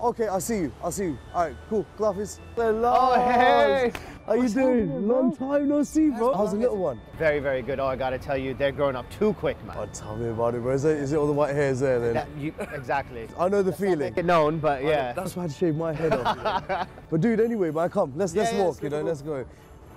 Ah, okay, I'll see you. I'll see you. All right, cool. Glasses. Hello. Oh, hey. How you doing? Long time no see, bro. How's the little one? Very, very good. Oh, I gotta tell you, they're growing up too quick, man. Oh, tell me about it, bro. Is it, is it all the white hairs there then? That, you, exactly. I know the feeling. Make it known, but yeah. That's why I had to shave my head off. you know. but dude, anyway, man, come. Let's let's Yeah, yeah, walk. You know, go. let's go.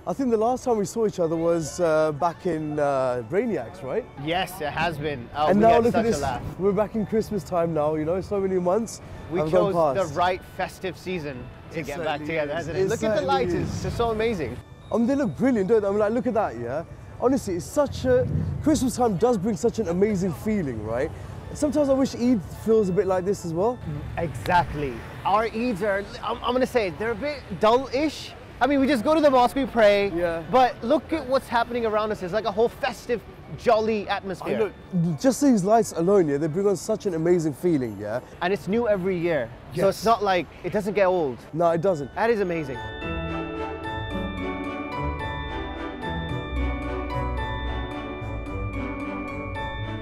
I think the last time we saw each other was uh, back in uh, Brainiacs, right? Yes, it has been. Oh, and now look such at this. We're back in Christmas time now. You know, so many months. We have gone chose the right festive season to It get back certainly together, hasn't It it? Look at the lights, it's just so amazing. I mean, they look brilliant, don't they? I mean, like, look at that, yeah? Honestly, it's such a. Christmas time does bring such an amazing feeling, right? Sometimes I wish Eid feels a bit like this as well. Exactly. Our Eids are, I'm, I'm gonna say, they're a bit dull-ish. I mean, we just go to the mosque, we pray. Yeah. But look at what's happening around us. It's like a whole festive, jolly atmosphere. Just these lights alone, yeah, they bring on such an amazing feeling, yeah? And it's new every year. So it's not like, it doesn't get old. No, it doesn't. That is amazing.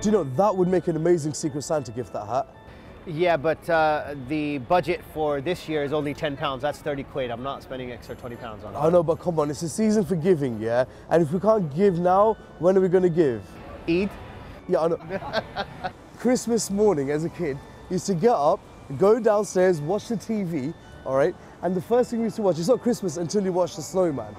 Do you know, that would make an amazing Secret Santa gift, that hat. Yeah, but uh, the budget for this year is only 10 pounds. That's 30 quid. I'm not spending extra 20 pounds on it. I know, but come on, it's a season for giving, yeah? And if we can't give now, when are we gonna give? Eid? Yeah, I know. Christmas morning as a kid, used to get up, go downstairs, watch the TV, all right? And the first thing we used to watch, it's not Christmas until you watch The Snowman.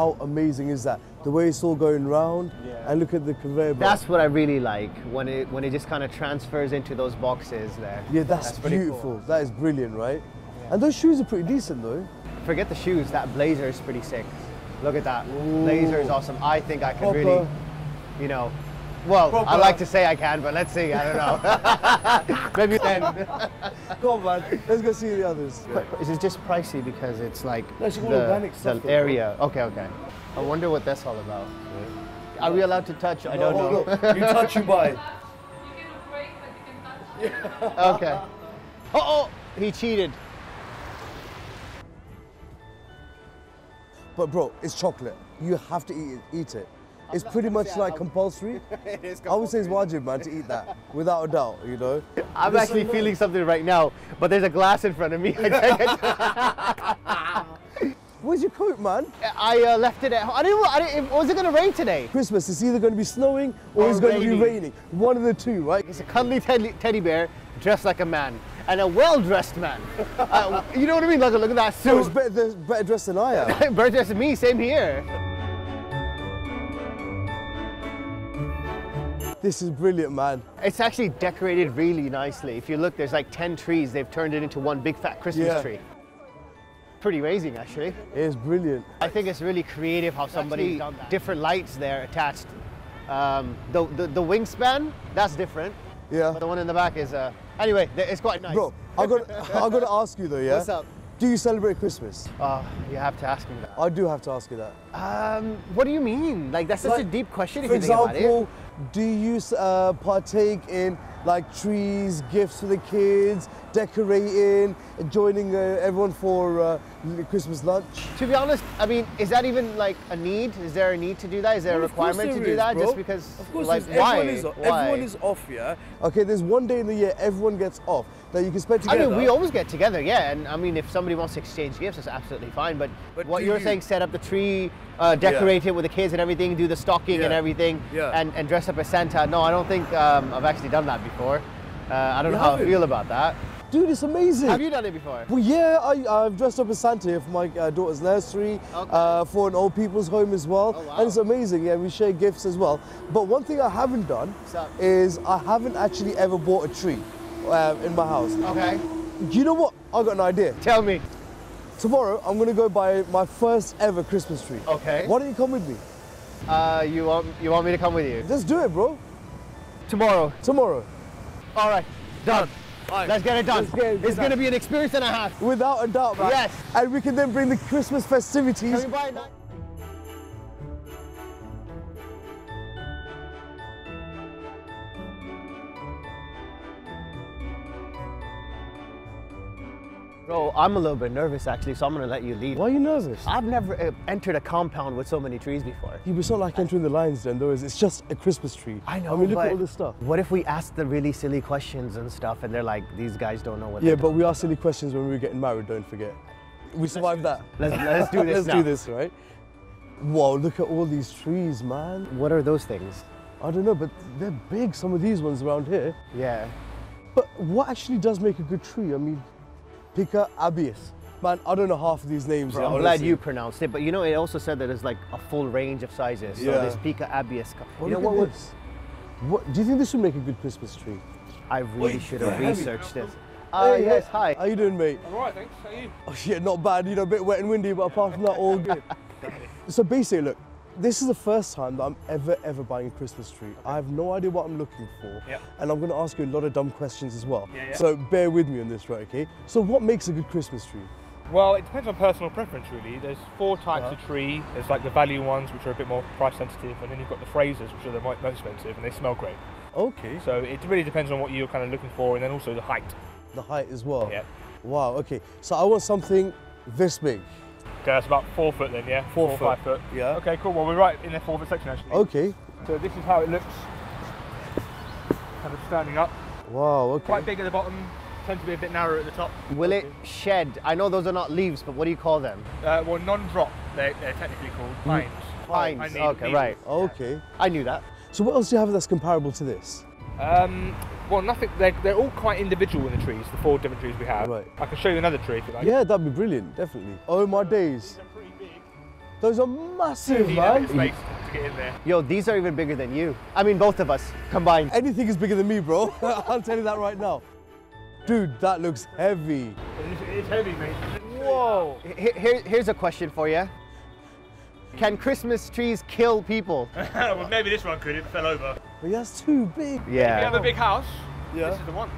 How amazing is that? The way it's all going round, Yeah. and look at the conveyor belt. That's what I really like when it when it just kind of transfers into those boxes there. yeah, that's, cool. beautiful. That is brilliant, right? And those shoes are pretty decent though. Forget the shoes. That blazer is pretty sick. Look at that. Blazer is awesome. I think I can Proper. really, you know, well, I Proper. like to say I can, but let's see. I don't know. Maybe then. Come on, man. Let's go see the others. Is it just pricey because it's like No, it's the, organic the stuff though, bro. area? Okay, okay. I wonder what that's all about. Are we allowed to touch? I don't know. you touch, you buy. You can break, but you can touch. Yeah. Okay. Oh, oh, he cheated. But bro, it's chocolate. You have to eat it. Eat it. It's pretty much like compulsory. I would say it's wajib, man, to eat that, without a doubt. You know. I'm There's actually some- feeling something right now, but there's a glass in front of me. I, can't get- Where's your coat, man? I uh, left it at home. I didn't. I didn't. Was it gonna rain today? Christmas. It's either going to be snowing or, Or it's going to be raining. raining. One of the two, right? It's a cuddly teddy, teddy bear dressed like a man and a well-dressed man. uh, you know what I mean? Look, look at that So it's suit. better, better dressed than I am. better dressed than me. Same here. This is brilliant, man. It's actually decorated really nicely. If you look, there's like 10 trees. They've turned it into one big fat Christmas Yeah. tree. Pretty amazing, actually. It is brilliant. I think it's really creative how somebody different lights there attached. Um, the, the the wingspan that's different. Yeah. But the one in the back is uh, anyway. It's quite nice. Bro, I got I got to ask you though, yeah. What's up? Do you celebrate Christmas? Oh, you have to ask me that. I do have to ask you that. Um, what do you mean? Like that's such a deep question. If For you think about example, do you uh, partake in like trees, gifts for the kids, decorating, joining uh, everyone for uh, Christmas lunch? To be honest, I mean, is that even like a need? Is there a need to do that? Is there a Of course requirement to do is, that? bro. Just because, Of course, like, why? everyone is, why? everyone is off, yeah. Okay, there's one day in the year everyone gets off that you can spend together. I together. mean, we always get together, yeah. And I mean, if somebody wants to exchange gifts, it's absolutely fine. But, But what you're you- saying, set up the tree, uh, decorate it with the kids and everything, do the stocking and everything, Yeah. and, and dress up as Santa. No, I don't think um, I've actually done that before. Uh, I don't You know how I haven't? feel about that. Dude, it's amazing. Have you done it before? Well, yeah, I, I've dressed up as Santa for my uh, daughter's nursery, Okay. uh, for an old people's home as well. Oh, wow. And it's amazing, yeah, we share gifts as well. But one thing I haven't done is I haven't actually ever bought a tree uh, in my house. Okay. Do you know what? I got an idea. Tell me. Tomorrow, I'm gonna go buy my first ever Christmas tree. Okay. Why don't you come with me? Uh, you want you want me to come with you Let's do it, bro. tomorrow? Tomorrow. All right. Done. Alright. Let's get it done. Get it it's gonna be an experience and a half. Without a doubt, man. Yes. And we can then bring the Christmas festivities Bro, I'm a little bit nervous actually, so I'm gonna let you lead. Why are you nervous? I've never uh, entered a compound with so many trees before. Yeah, but it's not like entering the lion's den, though. It's just a Christmas tree. I know. I mean, look at all this stuff. What if we ask the really silly questions and stuff, and they're like, "These guys don't know what." Yeah, but we asked silly questions when we were getting married. Don't forget. We survived that. Let's let's do this Let's now. do this, right? Whoa! Look at all these trees, man. What are those things? I don't know, but they're big. Some of these ones around here. Yeah. But what actually does make a good tree? I mean, Picea abies. Man, I don't know half of these names. I'm yeah, glad you pronounced it, but you know, it also said that there's like a full range of sizes. So Yeah. this Picea abies. co- Well, you know what? at would- What do you think this would make a good Christmas tree? I really should have heavy. researched this. Ah, Hey, yes. Hi. How you doing, mate? I'm alright, thanks. How are you? Oh shit, not bad. You know, a bit wet and windy, but apart from that, all good. so basically, look, this is the first time that I'm ever, ever buying a Christmas tree. I have no idea what I'm looking for, and I'm going to ask you a lot of dumb questions as well. Yeah, yeah. So bear with me on this, right? Okay. So what makes a good Christmas tree? Well, it depends on personal preference, really. There's four types of uh-huh. tree. There's like the value ones, which are a bit more price sensitive, and then you've got the Frasers, which are the most expensive, and they smell great. Okay. So it really depends on what you're kind of looking for, and then also the height. The height as well. Yeah. Wow. Okay. So I want something this big. Okay, that's about four foot then, yeah? Four or foot. five foot. Yeah. Okay, cool. Well, we're right in the four foot section actually. Okay. So this is how it looks. Kind of standing up. Wow. Okay. Quite big at the bottom, tends to be a bit narrower at the top. Will it shed? I know those are not leaves, but what do you call them? Uh, well, non-drop, they're, they're technically called pines. Pines. I okay, need- right. Okay. I knew that. So what else do you have that's comparable to this? Um, well, nothing. They're, they're all quite individual in the trees. The four different trees we have. Right. I can show you another tree if you like. Yeah, that'd be brilliant. Definitely. Oh my days. They're pretty big. Those are massive, You need a bit man. space to get in there. Yo, these are even bigger than you. I mean, both of us combined. Anything is bigger than me, bro. I'll tell you that right now. Dude, that looks heavy. It's, it's heavy, mate. Whoa. Here, here- here's a question for you. Can Christmas trees kill people? well, maybe this one could. It fell over. But that's too big. If you have a big house, Yeah. this is the one.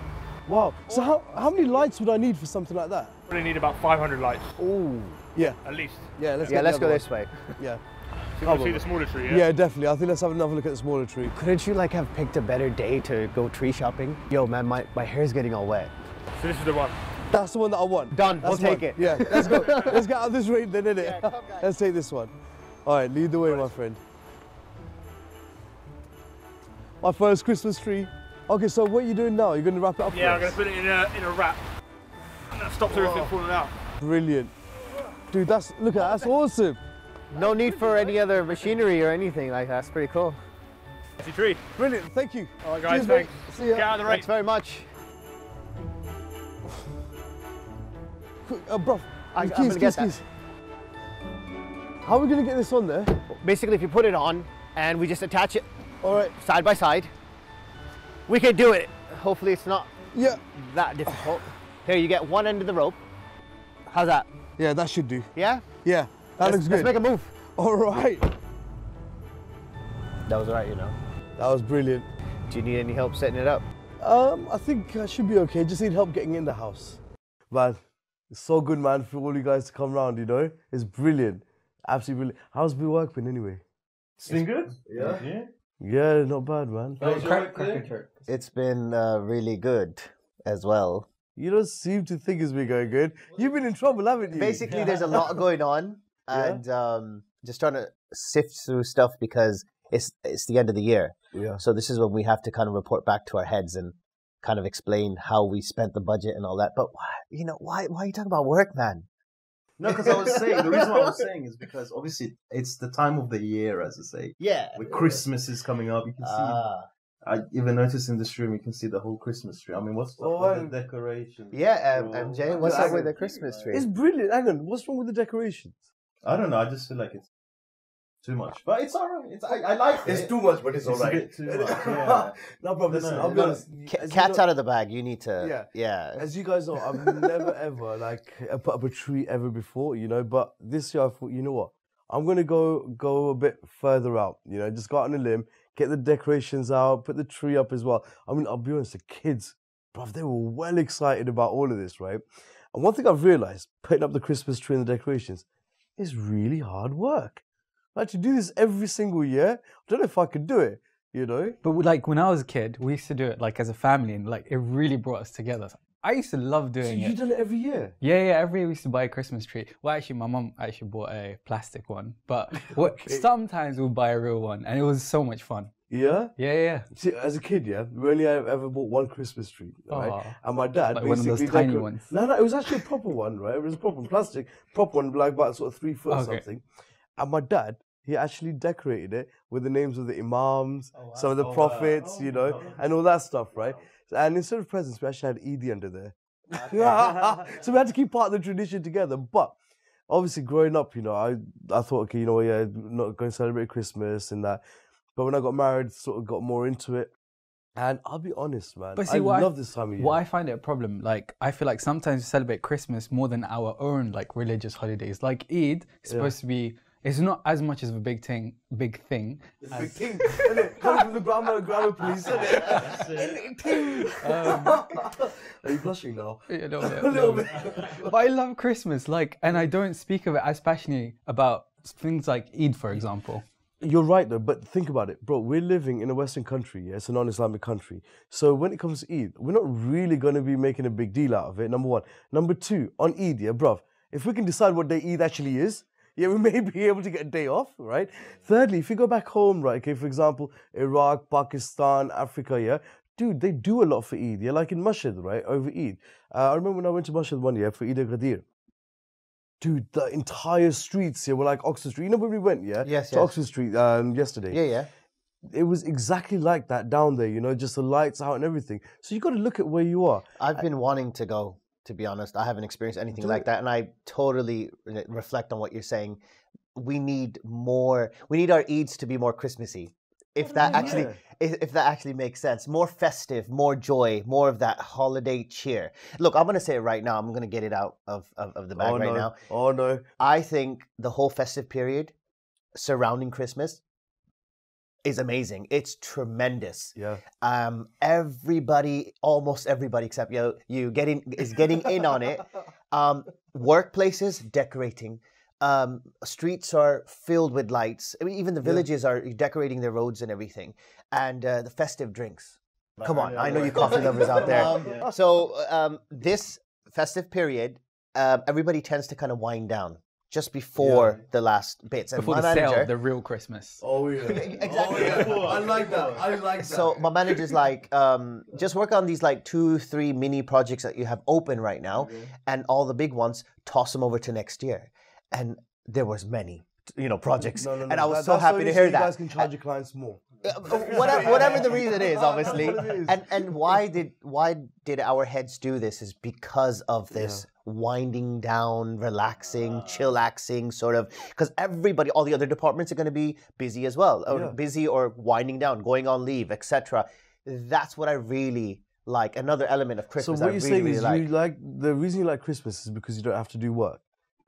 Wow. So how, how many lights would I need for something like that? Probably need about 500 lights, Oh. Yeah. at least. Yeah, let's Yeah, get let's go one. this way. Yeah. So you want to see the smaller tree, yeah. yeah? definitely. I think let's have another look at the smaller tree. Couldn't you like have picked a better day to go tree shopping? Yo, man, my, my hair's getting all wet. So this is the one. That's the one that I want. Done, That's we'll take one. it. Yeah, let's go. let's get out of this rain then, innit? let's take this one. All right, lead the way, my friend. My first Christmas tree. Okay, so what are you doing now? You're going to wrap it up Yeah, I'm going to put it in a, in a wrap. And that stops everything falling out. Brilliant. Dude, that's, look at that, that's awesome. No need for any other machinery or anything like that. That's pretty cool. That's your tree. Brilliant, thank you. All right, guys, Cheers, mate. thanks. See ya. Get out of the rain. Thanks very much. Uh, bro, I- I'm keys, gonna keys, get that. How are we going to get this on there? Basically, if you put it on and we just attach it All right, side by side, we can do it. Hopefully, it's not yeah. that difficult. Here, you get one end of the rope. How's that? Yeah, that should do. Yeah? Yeah, that let's, looks good. let's make a move. All right. That was right, you know. That was brilliant. Do you need any help setting it up? Um, I think I should be okay. Just need help getting in the house. Man, it's so good, man, for all you guys to come round, you know? It's brilliant. Absolutely brilliant. How's the work been anyway? It's been good. Yeah. Yeah. Yeah, not bad, man. It's been uh, really good as well. You don't seem to think it's been going good. You've been in trouble, haven't you? Basically, there's a lot going on, Yeah. and um, just trying to sift through stuff because it's it's the end of the year. Yeah. So this is when we have to kind of report back to our heads and kind of explain how we spent the budget and all that. But why, you know, why why are you talking about work, man? No, because I was saying the reason why I was saying is because obviously it's the time of the year, as I say. Yeah. With Christmas is coming up, you can see. Ah. I even noticed in this room you can see the whole Christmas tree. I mean, what's Oh, what I- the decoration? Yeah, um, Oh. MJ, what's up with the Christmas tree? It's brilliant. Hang on, what's wrong with the decorations? I don't know. I just feel like it's too much, but it's alright. It's I, I like it. It's too much, but It's a bit too much. Yeah. no problem. Listen, No, I'll be no. honest. Ca- As you cat's out of the bag. You need to. Yeah. Yeah. As you guys know, I've never ever like uh, put up a tree ever before, you know. But this year I thought, you know what, I'm gonna go go a bit further out, you know, just go out on a limb, get the decorations out, put the tree up as well. I mean, I'll be honest, the kids, bruv, they were well excited about all of this, right? And one thing I've realized, putting up the Christmas tree and the decorations, is really hard work. Like to do this every single year, I don't know if I could do it, you know. But like when I was a kid, we used to do it like as a family, and like it really brought us together. I used to love doing So doing you it. done it every year? Yeah, yeah. Every year we used to buy a Christmas tree. Well, actually, my mum actually bought a plastic one, but what, sometimes we'll buy a real one, and it was so much fun. Yeah. Yeah, yeah. See, as a kid, yeah, we only have ever bought one Christmas tree, right? Aw. And my dad Like one of those basically tiny ones. No, no, it was actually a proper one, right? It was a proper plastic, proper one, like about sort of three foot or Okay. something. And my dad, he actually decorated it with the names of the imams, Oh, some of the oh, prophets, you know, oh, and all that stuff, right? And instead of presents, we actually had Eid under there. so we had to keep part of the tradition together. But obviously, growing up, you know, I I thought, okay, you know, yeah, not going to celebrate Christmas and that. But when I got married, sort of got more into it. And I'll be honest, man, But see, I what I- love this time of year. What I find it a problem, like I feel like sometimes we celebrate Christmas more than our own like religious holidays. Like Eid is supposed to be, it's not as much of a big thing, big thing. Big thing, innit? Coming from the grandma and grandma police, innit? Um, Are you blushing now? A little bit, A little bit. but I love Christmas, like, and I don't speak of it as passionately about things like Eid, for example. You're right though, but think about it, bro. We're living in a Western country, yeah? it's a non-Islamic country. So when it comes to Eid, we're not really going to be making a big deal out of it. Number one. Number two, on Eid, yeah, bruv. If we can decide what day Eid actually is, yeah, we may be able to get a day off, right? Thirdly, if you go back home, right, okay, for example, Iraq, Pakistan, Africa, yeah, dude, they do a lot for Eid, yeah, like in Mashhad, right, over Eid. Uh, I remember when I went to Mashhad one year for Eid al-Ghadir. Dude, the entire streets here were like Oxford Street. You know where we went, yeah? Yes, To yes. Oxford Street um, yesterday Yeah, yeah. it was exactly like that down there, you know, just the lights out and everything. So you got to look at where you are. I've been wanting to go, to be honest. I haven't experienced anything Do like that. And I totally re- reflect on what you're saying. We need more, we need our Eids to be more Christmassy. If that actually, if, if that actually makes sense, more festive, more joy, more of that holiday cheer. Look, I'm gonna say it right now. I'm gonna get it out of, of, of the bag oh right no! now. Oh no! I think the whole festive period surrounding Christmas is amazing. It's tremendous. Yeah. Um, everybody, almost everybody except you, you getting is getting in on it. Um, workplaces decorating. Um, streets are filled with lights. I mean, even the villages are decorating their roads and everything. And uh, the festive drinks. Come on, I know you coffee lovers out there. So um, this festive period, um, everybody tends to kind of wind down just before the last bits. And Before my the sale, the real Christmas. Oh yeah! Exactly. Oh, yeah. I like that. I like that. So my manager's like, um, just work on these like two, three mini projects that you have open right now, and all the big ones, toss them over to next year. And there was many, you know, projects, no, no, no. and I was that- so happy to so hear you that. guys can charge your clients more. Uh, whatever, whatever the reason is, obviously. And and why did why did our heads do this? Is because of this winding down, relaxing, chillaxing sort of. Because everybody, all the other departments are going to be busy as well, or Yeah. busy or winding down, going on leave, etc. That's what I really like. Another element of Christmas. So what I you're really, saying really is like. you like the reason you like Christmas is because you don't have to do work.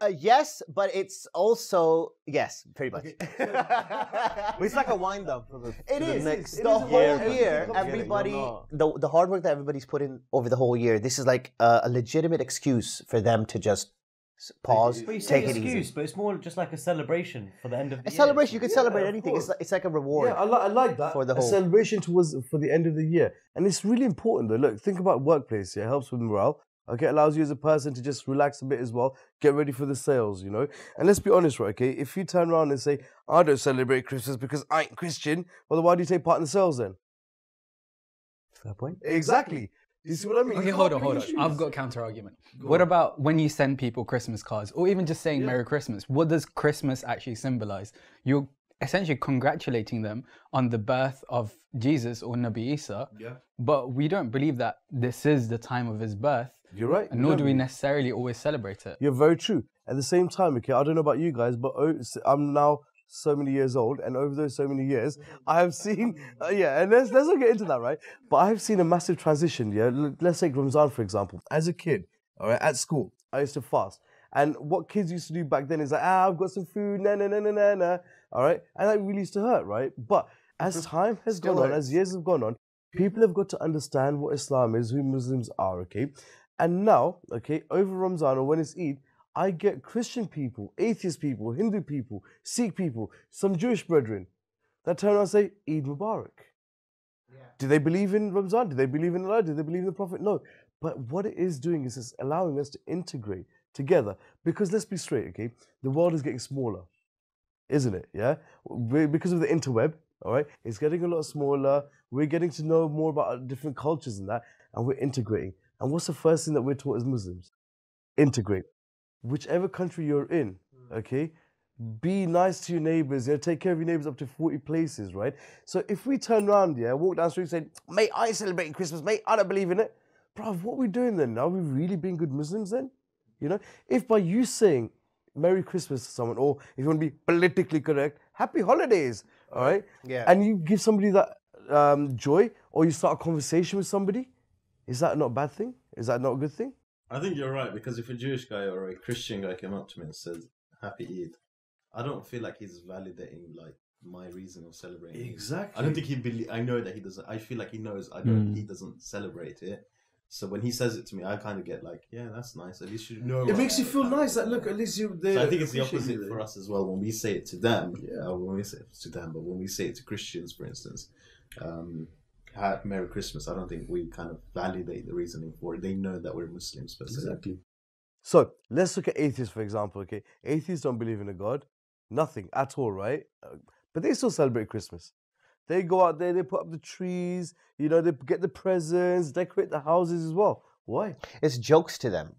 Uh, yes, but it's also yes, pretty much. It's like a wind up for the, It for the is. next the whole year, year, everybody, the, the hard work that everybody's put in over the whole year, this is like a, a legitimate excuse for them to just pause, But you say take it excuse, easy. but it's more just like a celebration for the end of the A year. celebration, you can Yeah, celebrate anything. It's like, it's like a reward. Yeah, I, li- I like that. for the a whole- celebration towards for the end of the year, and it's really important though. Look, think about workplace. It helps with morale. Okay, it allows you as a person to just relax a bit as well, get ready for the sales, you know. And let's be honest, right? Okay, if you turn around and say, "I don't celebrate Christmas because I ain't Christian," well, then why do you take part in the sales then? Fair point. Exactly. You see what I mean? Okay, hold on, hold on. pick I've got counter argument. What about when you send people Christmas cards or even just saying Merry Christmas? What does Christmas actually symbolize? You're essentially congratulating them on the birth of Jesus or Nabi Isa, Yeah, but we don't believe that this is the time of his birth, you're right. and nor No, do we necessarily always celebrate it. You're very true. At the same time, okay, I don't know about you guys, but I'm now so many years old, and over those so many years, I have seen, uh, yeah, and let's let's not get into that, right? But I have seen a massive transition. Yeah, let's take Ramzan for example. As a kid, all right, at school, I used to fast, and what kids used to do back then is like, ah, I've got some food, na na na na na na, all right, and that really used to hurt, right? But as time has Still gone on, as years have gone on, people have got to understand what Islam is, who Muslims are, okay? And now, okay, over Ramzan or when it's Eid, I get Christian people, atheist people, Hindu people, Sikh people, some Jewish brethren that turn around and say, Eid Mubarak. Do they believe in Ramzan? Do they believe in Allah? Do they believe in the Prophet? No. But what it is doing is it's allowing us to integrate together. Because let's be straight, okay? The world is getting smaller, isn't it? Yeah? because of the interweb, all right? It's getting a lot smaller. We're getting to know more about different cultures and that, and we're integrating. And what's the first thing that we're taught as Muslims? Integrate. Whichever country you're in, okay? Be nice to your neighbors, yeah, take care of your neighbors up to 40 places, right? So if we turn around, yeah, walk down the street and say, mate, I ain't celebrating Christmas, mate, I don't believe in it. Bruv, what are we doing then? Are we really being good Muslims then? You know, if by you saying Merry Christmas to someone, or if you want to be politically correct, Happy Holidays, all right? Yeah. And you give somebody that um, joy, or you start a conversation with somebody, is that not a bad thing? Is that not a good thing? I think you're right because if a Jewish guy or a Christian guy came up to me and said Happy Eid, I don't feel like he's validating like my reason of celebrating. Exactly. I don't think he believe. I know that he doesn't. I feel like he knows. I don't. He doesn't celebrate it. So when he says it to me, I kind of get like, yeah, that's nice. At least you know. It makes you feel nice. Like, look, at least you. So I think it's the opposite for us as well. When we say it to them, yeah, when we say it to them, but when we say it to Christians, for instance, um, ha- Merry Christmas. I don't think we kind of validate the reasoning for it. They know that we're Muslims, but Exactly. So let's look at atheists, for example. Okay, atheists don't believe in a god, nothing at all, right? Uh, But they still celebrate Christmas. They go out there, they put up the trees, you know, they get the presents, decorate the houses as well. Why? It's jokes to them.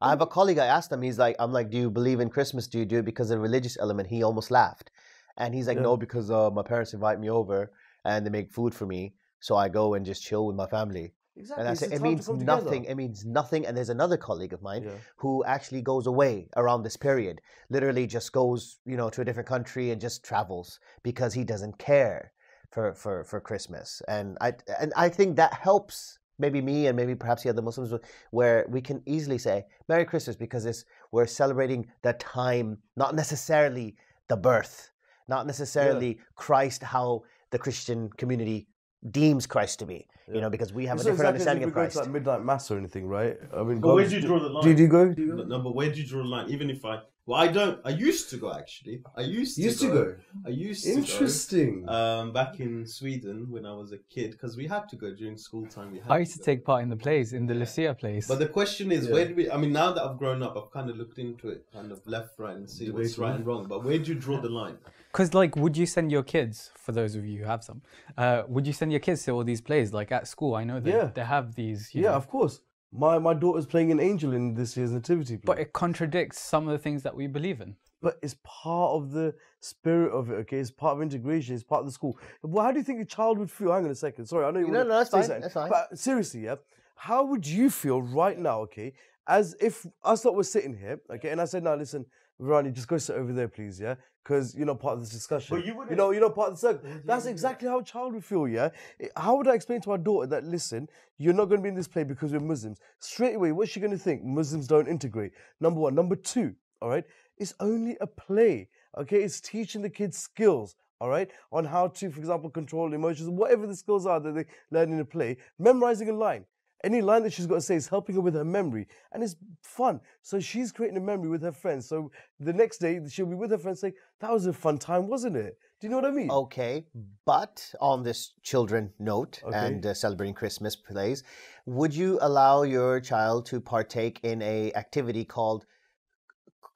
I have a colleague. I asked him. He's like, I'm like, do you believe in Christmas? Do you do it because of the religious element? He almost laughed, and he's like, Yeah. no, because uh, my parents invite me over and they make food for me, so I go and just chill with my family. Exactly. And I said, it means come together. nothing. It means nothing. And there's another colleague of mine Yeah. who actually goes away around this period. Literally, just goes, you know, to a different country and just travels because he doesn't care for for for Christmas. And I and I think that helps maybe me and maybe perhaps the other Muslims where we can easily say Merry Christmas because it's we're celebrating the time, not necessarily the birth, not necessarily Christ how the Christian community deems Christ to be. You know, because we have It's a different exactly understanding if of we go Christ. to like midnight mass or anything, right? I mean, But God- where do you draw the line? Did you go? Do you No, go? no, but where do you draw the line? Even if I, well, I don't. I used to go actually. I used to. Used to go. go. I used to. Go Interesting. Go, um, back in Sweden when I was a kid, because we had to go during school time. We had I used to go. take part in the plays, in the Lucia plays. But the question is, where do we? I mean, now that I've grown up, I've kind of looked into it, kind of left, right, and see what's Debate, right right? and wrong. But where do you draw the line? Because, like, would you send your kids, for those of you who have some, uh, would you send your kids to all these plays? Like at school, I know they, Yeah. they have these. You Yeah, know, of course. My my daughter's playing an angel in this year's nativity play. but it contradicts some of the things that we believe in. but it's part of the spirit of it. Okay, it's part of integration. It's part of the school. Well, how do you think a child would feel? Hang on a second. Sorry, I know you. No, no, that's fine, something. that's fine. But seriously, yeah, how would you feel right now? Okay, as if us lot were sitting here, okay, and I said, "No, listen, Ronnie, just go sit over there, please, yeah, because you're not part of this discussion. But you you know, you're not part of the circle. That's exactly how a child would feel, yeah. How would I explain to my daughter that, listen, you're not going to be in this play because we're Muslims? Straight away, what's she going to think? Muslims don't integrate. Number one. Number two, all right, it's only a play, okay? It's teaching the kids skills. All right, on how to, for example, control emotions, whatever the skills are that they learn in a play, memorizing a line. Any line that she's got to say is helping her with her memory, and it's fun. So she's creating a memory with her friends. So the next day she'll be with her friends, saying, "That was a fun time, wasn't it?" Do you know what I mean? Okay, but on this children note Okay. and uh, celebrating Christmas plays, would you allow your child to partake in a activity called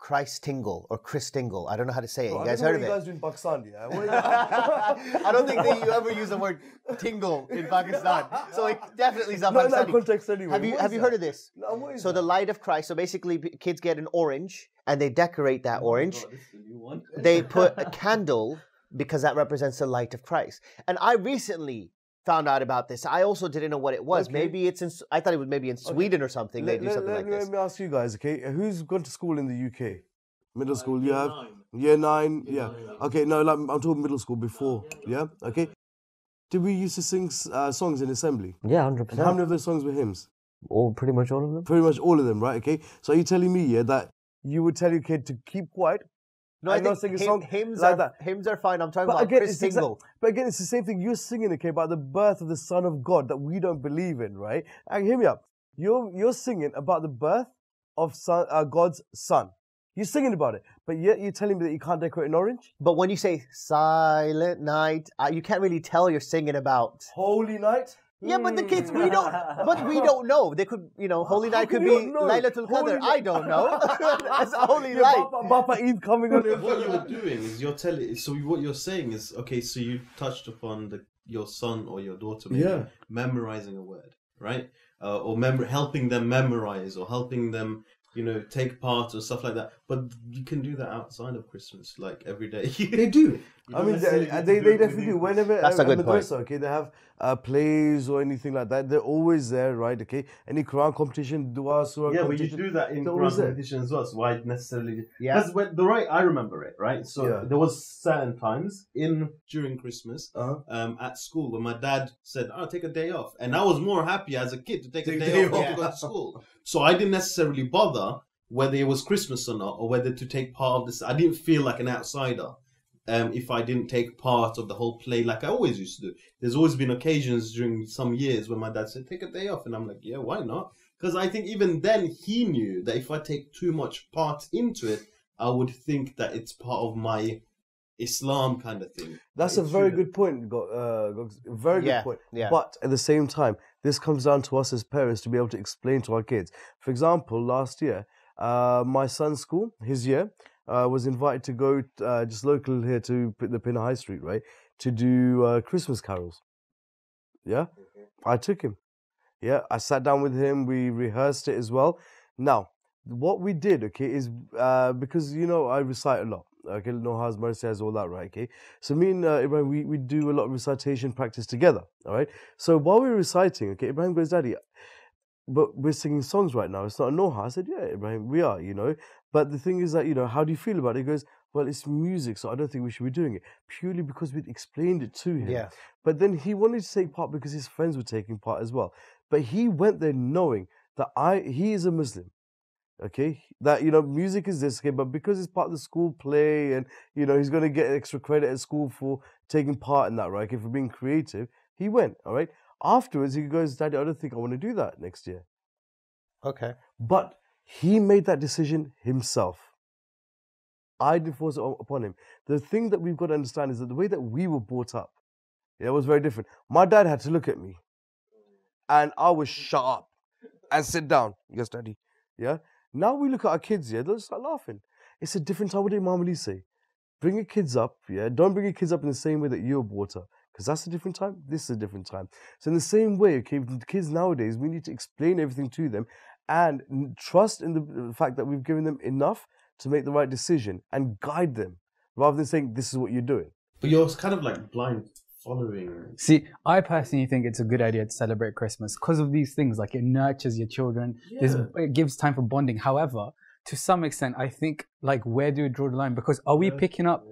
Christ Tingle or Chris Tingle? I don't know how to say it. Bro, you guys heard of what it? you guys do in Pakistan, yeah? What are you- I don't think that you ever use the word tingle in Pakistan. So it definitely is not Not in that Pakistani. context anyway. Have you have is you heard of this? No, what is So the light of Christ. So basically, kids get an orange and they decorate that oh orange. Oh, this is the new one. They put a candle because that represents the light of Christ. And I recently found out about this. I also didn't know what it was. Okay. Maybe it's in. S- I thought it was maybe in Sweden or something. Let, they do let- something let like me- this. let me ask you guys, okay? Who's gone to school in the UK? Middle school, you year have? nine. Year nine, yeah. nine. Okay, no, like, I'm talking middle school before, yeah? Okay. Did we used to sing uh, songs in assembly? Yeah, hundred And how many of those songs were hymns? All pretty much all of them. Pretty much all of them, right? Okay. So are you telling me, yeah, that you would tell your kid to keep quiet? No, I I think sing a song hymns like are that. hymns are fine. I'm talking But about again, Chris exact- but again, it's the same thing. You're singing, okay, about the birth of the Son of God that we don't believe in, right? And hear me out. You're you're singing about the birth of son, uh, God's Son. You're singing about it, but yet you're telling me that you can't decorate an orange. But when you say silent night, uh, you can't really tell you're singing about. Holy night. Yeah, but the kids we don't. But we don't know. They could, you know, Holy Night could be not know? Laylatul Qadr. I don't know. That's Holy Yeah, Night. Bapa, Bapa Eid coming on. what you're doing is you're telling. So what you're saying is okay. So you touched upon the your son or your daughter, maybe, Yeah. memorizing a word, right? Uh, or mem- helping them memorize, or helping them, you know, take part or stuff like that. But you can do that outside of Christmas, like every day. They do. You I mean, they, they, they definitely do. Whenever That's a uh, good at point. okay, they have uh, plays or anything like that. They're always there, right? Okay, any Quran competition, dua, surah Yeah, but you competition. do that in They're Quran competition as well. So why necessarily? Yeah. Because when the right, I remember it, right? So Yeah. there was certain times in during Christmas, Uh-huh. um, at school when my dad said, "Oh, take a day off," and I was more happy as a kid to take, Take a a day, day off, not off. to go to school. So I didn't necessarily bother whether it was Christmas or not, or whether to take part of this. I didn't feel like an outsider. Um, if I didn't take part of the whole play like I always used to do, there's always been occasions during some years when my dad said, "Take a day off," and I'm like, "Yeah, why not?" Because I think even then he knew that if I take too much part into it, I would think that it's part of my Islam kind of thing. That's a very true. good point. Uh, very good Yeah, point. yeah. But at the same time, this comes down to us as parents to be able to explain to our kids. For example, last year, uh, my son's school, his year, uh, was invited to go uh, just local here to the Pinner High Street, right, to do uh, Christmas carols. Yeah, I took him. Yeah, I sat down with him. We rehearsed it as well. Now, what we did, okay, is uh, because you know I recite a lot. Okay, nohas marsiyas all that, right? Okay, so me and uh, Ibrahim, we, we do a lot of recitation practice together. All right. So while we we're reciting, okay, Ibrahim goes, Daddy, but we're singing songs right now. It's not a noha. I said, Yeah, Ibrahim, we are, you know. But the thing is that, you know, how do you feel about it? He goes, Well, it's music, so I don't think we should be doing it. Purely because we'd explained it to him. Yeah. But then he wanted to take part because his friends were taking part as well. But he went there knowing that I he is a Muslim. Okay, that you know, music is this, okay, but because it's part of the school play and you know, he's gonna get extra credit at school for taking part in that, right? Okay, for being creative, he went, all right. Afterwards, he goes, Daddy, I don't think I want to do that next year. Okay. But he made that decision himself. I didn't force it upon him. The thing that we've got to understand is that the way that we were brought up, yeah, was very different. My dad had to look at me, and I was shut up and sit down. Yes, daddy. Yeah. Now we look at our kids, yeah, they'll start laughing. It's a different time. What did Imam Ali say? Bring your kids up, yeah. Don't bring your kids up in the same way that you were brought up, because that's a different time. This is a different time. So in the same way, okay, with the kids nowadays, we need to explain everything to them and trust in the the fact that we've given them enough to make the right decision and guide them, rather than saying this is what you're doing. But you're kind of like blind following. See, I personally think it's a good idea to celebrate Christmas because of these things. Like it nurtures your children. There's, it gives time for bonding. However, to some extent, I think like where do we draw the line? Because are we picking up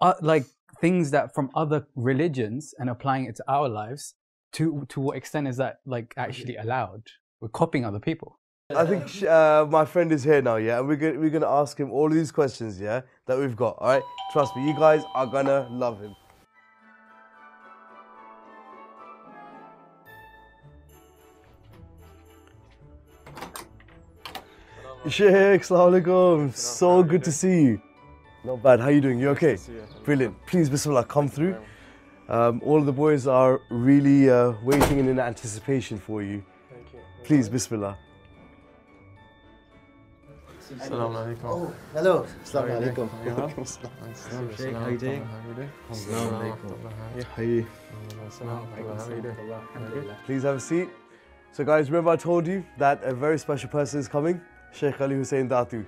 uh, like things that from other religions and applying it to our lives? To to what extent is that like actually allowed? We're copying other people. I think uh, my friend is here now, yeah, and we're gonna, we're gonna ask him all these questions, yeah, that we've got. All right, trust me, you guys are gonna love him. Sheikh, Assalamu alaikum. So good to see you. Not bad. How you doing? You okay? Brilliant. Please, Bismillah, come through. Um, all of the boys are really uh, waiting in anticipation for you. Thank you. Please, Bismillah. Assalamu alaikum. Hello. Assalamu alaikum. How you doing? Please have a seat. So, guys, remember I told you that a very special person is coming, Sheikh Ali Hussein Datu.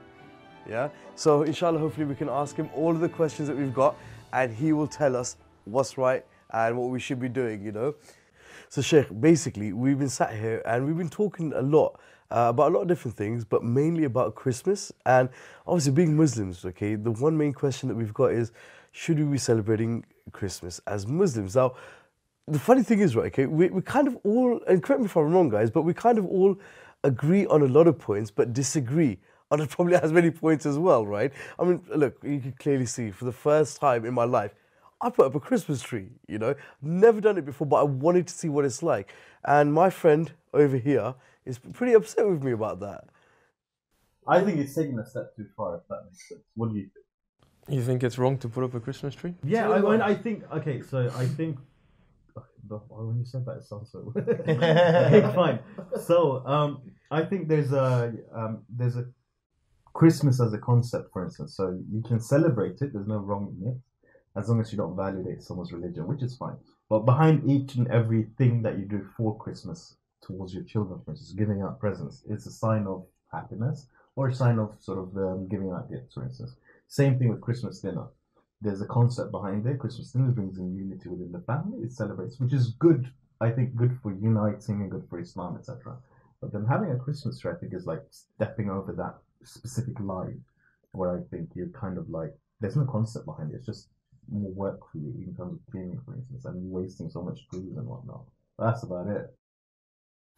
Yeah. So, inshallah, hopefully, we can ask him all of the questions that we've got, and he will tell us what's right and what we should be doing. You know. So, Sheikh, basically, we've been sat here and we've been talking a lot uh, about a lot of different things, but mainly about Christmas. And obviously, being Muslims, okay, the one main question that we've got is should we be celebrating Christmas as Muslims? Now, the funny thing is, right, okay, we, we kind of all, and correct me if I'm wrong, guys, but we kind of all agree on a lot of points, but disagree on probably has many points as well, right? I mean, look, you can clearly see for the first time in my life, I put up a Christmas tree, you know, never done it before, but I wanted to see what it's like. And my friend over here is pretty upset with me about that. I think it's taking a step too far, if that makes sense. What do you think? You think it's wrong to put up a Christmas tree? Yeah, I, mean, I think okay. So I think when you said that, it sounds so. okay, fine. So, um, I think there's a um, there's a Christmas as a concept, for instance. So you can celebrate it. There's no wrong in it, as long as you don't validate someone's religion, which is fine. But behind each and every thing that you do for Christmas towards your children, for instance, giving out presents, it's a sign of happiness or a sign of sort of um, giving out gifts, for instance. Same thing with Christmas dinner. There's a concept behind it. Christmas dinner brings in unity within the family. It celebrates, which is good. I think good for uniting and good for Islam, etc. But then having a Christmas tree, I think, is like stepping over that specific line where I think you're kind of like there's no concept behind it. It's just more work for you in terms of cleaning, for instance, and wasting so much food and whatnot. That's about it.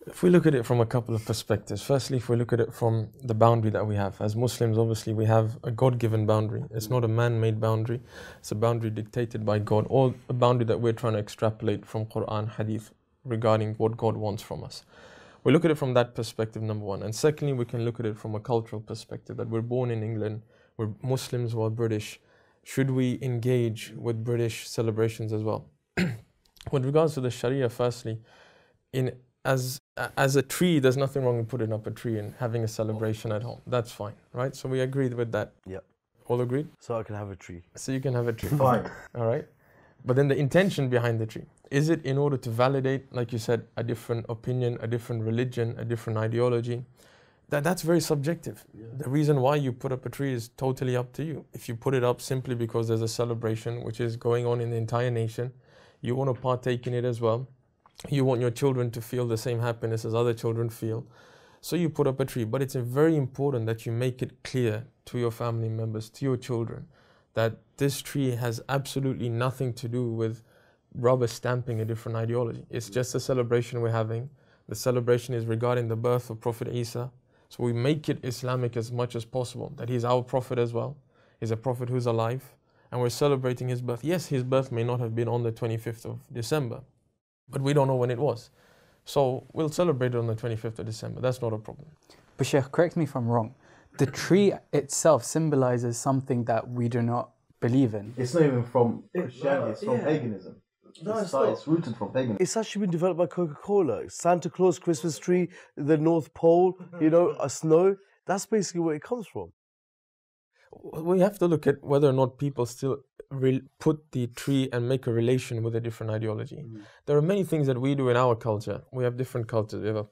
If we look at it from a couple of perspectives, firstly, if we look at it from the boundary that we have, as Muslims, obviously, we have a God given boundary. It's not a man made boundary, it's a boundary dictated by God, or a boundary that we're trying to extrapolate from Quran, Hadith, regarding what God wants from us. We look at it from that perspective, number one. And secondly, we can look at it from a cultural perspective that we're born in England, we're Muslims we're British. Should we engage with British celebrations as well? with regards to the Sharia, firstly, in as as a tree, there's nothing wrong with putting up a tree and having a celebration at home. That's fine, right? So we agreed with that. Yep. All agreed? So I can have a tree. So you can have a tree. Fine. All right. But then the intention behind the tree is it in order to validate, like you said, a different opinion, a different religion, a different ideology? That, that's very subjective. Yeah. The reason why you put up a tree is totally up to you. If you put it up simply because there's a celebration which is going on in the entire nation, you want to partake in it as well you want your children to feel the same happiness as other children feel. So you put up a tree. But it's very important that you make it clear to your family members, to your children, that this tree has absolutely nothing to do with rubber stamping a different ideology. It's just a celebration we're having. The celebration is regarding the birth of Prophet Isa. So we make it Islamic as much as possible, that he's our prophet as well. He's a prophet who's alive, and we're celebrating his birth. Yes, his birth may not have been on the 25th of December, but we don't know when it was. So we'll celebrate it on the 25th of December. That's not a problem. But Sheikh, correct me if I'm wrong. The tree itself symbolizes something that we do not believe in. It's not even from Christianity, it's from yeah. paganism. No, it's, it's, not. it's rooted from paganism. It's actually been developed by Coca Cola. Santa Claus Christmas tree, the North Pole, you know, a snow. That's basically where it comes from. We have to look at whether or not people still re- put the tree and make a relation with a different ideology. Mm. There are many things that we do in our culture. We have different cultures. We have a,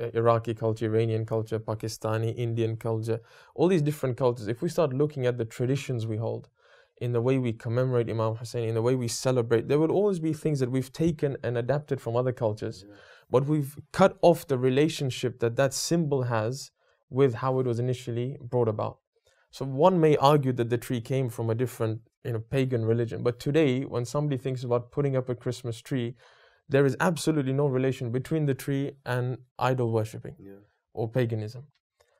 a Iraqi culture, Iranian culture, Pakistani, Indian culture, all these different cultures. If we start looking at the traditions we hold, in the way we commemorate Imam Hussein, in the way we celebrate, there will always be things that we've taken and adapted from other cultures, yeah. but we've cut off the relationship that that symbol has with how it was initially brought about. So one may argue that the tree came from a different you know, pagan religion. But today, when somebody thinks about putting up a Christmas tree, there is absolutely no relation between the tree and idol worshipping yeah. or paganism.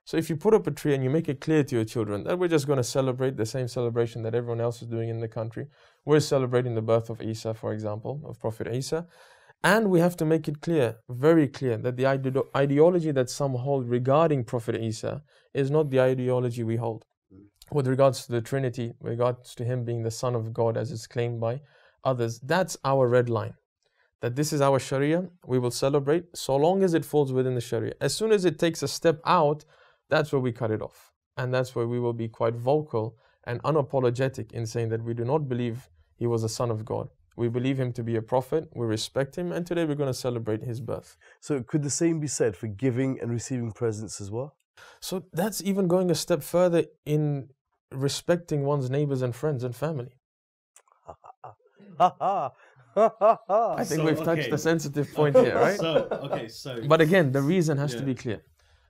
So if you put up a tree and you make it clear to your children that we're just going to celebrate the same celebration that everyone else is doing in the country, we're celebrating the birth of Isa, for example, of Prophet Isa, and we have to make it clear, very clear, that the ide- ideology that some hold regarding Prophet Isa is not the ideology we hold mm. with regards to the Trinity, with regards to Him being the Son of God as is claimed by others, that's our red line. That this is our Sharia, we will celebrate so long as it falls within the Sharia. As soon as it takes a step out, that's where we cut it off. And that's where we will be quite vocal and unapologetic in saying that we do not believe He was a Son of God. We believe him to be a prophet, we respect him, and today we're going to celebrate his birth. So, could the same be said for giving and receiving presents as well? So, that's even going a step further in respecting one's neighbors and friends and family. I think so, we've touched okay. a sensitive point here, right? So, okay, so. But again, the reason has yeah. to be clear.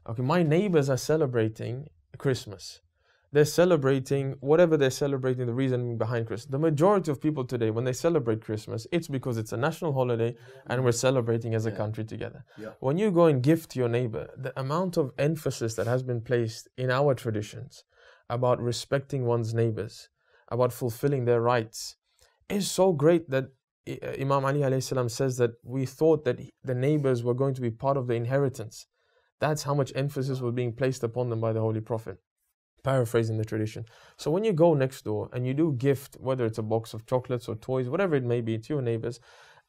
Okay, my neighbors are celebrating Christmas. They're celebrating whatever they're celebrating, the reason behind Christmas. The majority of people today, when they celebrate Christmas, it's because it's a national holiday and we're celebrating as a country together. Yeah. When you go and gift your neighbor, the amount of emphasis that has been placed in our traditions about respecting one's neighbors, about fulfilling their rights, is so great that uh, Imam Ali salam says that we thought that the neighbors were going to be part of the inheritance. That's how much emphasis was being placed upon them by the Holy Prophet. Paraphrasing the tradition. So when you go next door and you do gift, whether it's a box of chocolates or toys, whatever it may be, to your neighbors,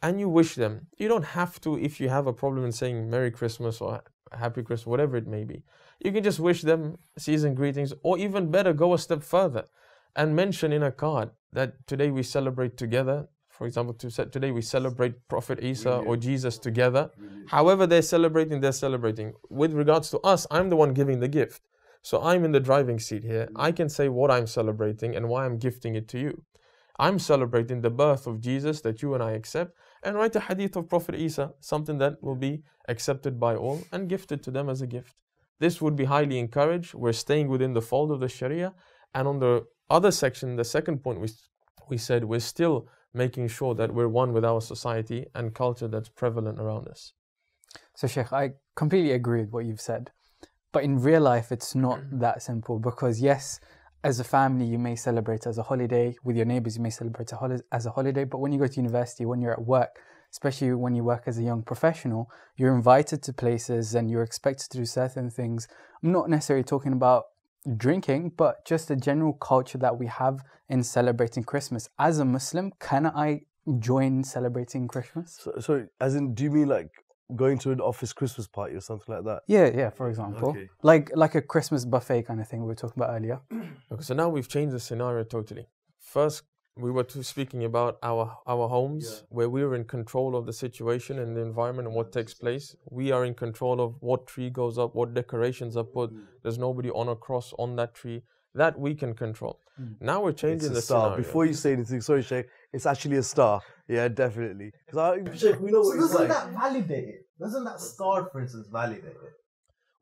and you wish them. You don't have to if you have a problem in saying Merry Christmas or Happy Christmas, whatever it may be. You can just wish them season greetings, or even better, go a step further and mention in a card that today we celebrate together. For example, to today we celebrate Prophet Isa or Jesus together. However, they're celebrating, they're celebrating. With regards to us, I'm the one giving the gift. So I'm in the driving seat here. I can say what I'm celebrating and why I'm gifting it to you. I'm celebrating the birth of Jesus that you and I accept and write a hadith of Prophet Isa, something that will be accepted by all and gifted to them as a gift. This would be highly encouraged. We're staying within the fold of the Sharia. And on the other section, the second point we, we said, we're still making sure that we're one with our society and culture that's prevalent around us. So, Sheikh, I completely agree with what you've said. But in real life, it's not mm-hmm. that simple because, yes, as a family, you may celebrate as a holiday. With your neighbors, you may celebrate as a holiday. But when you go to university, when you're at work, especially when you work as a young professional, you're invited to places and you're expected to do certain things. I'm not necessarily talking about drinking, but just the general culture that we have in celebrating Christmas. As a Muslim, can I join celebrating Christmas? So, so as in, do you mean like going to an office Christmas party or something like that? Yeah, yeah. For example, okay. like like a Christmas buffet kind of thing we were talking about earlier. okay, so now we've changed the scenario totally. First, we were speaking about our our homes yeah. where we are in control of the situation and the environment and what takes place we are in control of what tree goes up what decorations are put mm. there's nobody on a cross on that tree that we can control mm. now we're changing it's the star scenario. before you say anything sorry Sheikh it's actually a star yeah definitely because Sheikh we know so what doesn't like. that validate it doesn't that star for instance validate it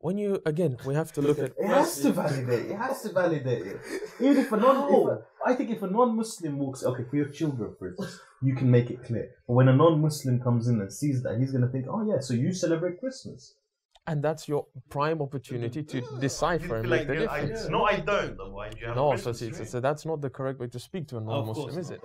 when you again we have to look at it has to validate it has to validate it. Even if a non if a, I think if a non-Muslim walks okay for your children for instance you can make it clear. But when a non-Muslim comes in and sees that he's going to think oh yeah so you celebrate Christmas and that's your prime opportunity to decipher and make the difference. I, no, I don't. Why do you have no, so, see, so, so, that's not the correct way to speak to a non-Muslim, is it?